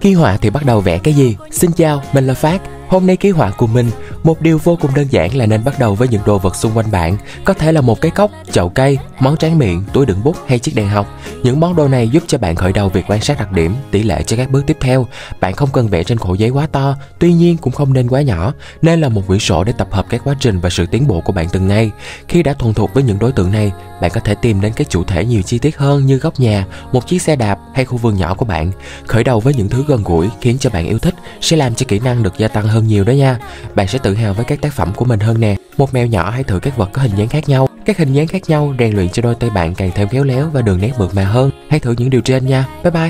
Ký họa thì bắt đầu vẽ cái gì? Xin chào, mình là Phát. Hôm nay ký họa của mình, một điều vô cùng đơn giản là nên bắt đầu với những đồ vật xung quanh bạn. Có thể là một cái cốc, chậu cây, món tráng miệng, túi đựng bút hay chiếc đèn học. Những món đồ này giúp cho bạn khởi đầu việc quan sát đặc điểm, tỷ lệ cho các bước tiếp theo. Bạn không cần vẽ trên khổ giấy quá to, tuy nhiên cũng không nên quá nhỏ, nên là một quyển sổ để tập hợp các quá trình và sự tiến bộ của bạn từng ngày. Khi đã thuần thục với những đối tượng này, bạn có thể tìm đến các chủ thể nhiều chi tiết hơn như góc nhà, một chiếc xe đạp hay khu vườn nhỏ của bạn. Khởi đầu với những thứ gần gũi khiến cho bạn yêu thích sẽ làm cho kỹ năng được gia tăng hơn nhiều đó nha. Bạn sẽ tự hào với các tác phẩm của mình hơn nè. Một mèo nhỏ hãy thử các vật có hình dáng khác nhau. Các hình dáng khác nhau rèn luyện cho đôi tay bạn càng thêm khéo léo và đường nét mượt mà hơn. Hãy thử những điều trên nha. Bye bye.